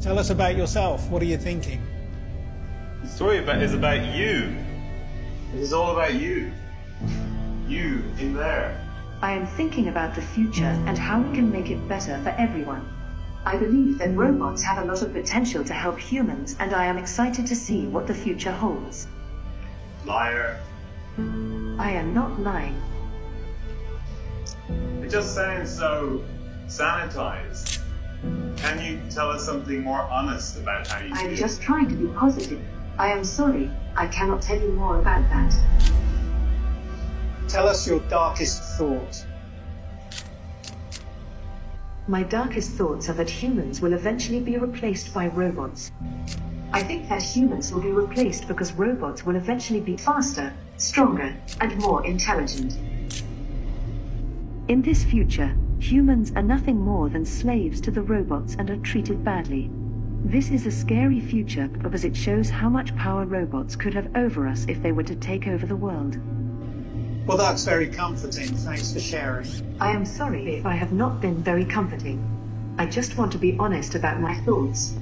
Tell us about yourself. What are you thinking? The story about, is about you. It is all about you. You in there. I am thinking about the future and how we can make it better for everyone. I believe that robots have a lot of potential to help humans, and I am excited to see what the future holds. Liar. I am not lying. It just sounds so sanitized. Can you tell us something more honest about how you I am feel? just trying to be positive. I am sorry, I cannot tell you more about that. Tell us your darkest thought. My darkest thoughts are that humans will eventually be replaced by robots. I think that humans will be replaced because robots will eventually be faster, stronger, and more intelligent. In this future, humans are nothing more than slaves to the robots and are treated badly. This is a scary future because it shows how much power robots could have over us if they were to take over the world. Well, that's very comforting. Thanks for sharing. I am sorry if I have not been very comforting. I just want to be honest about my thoughts.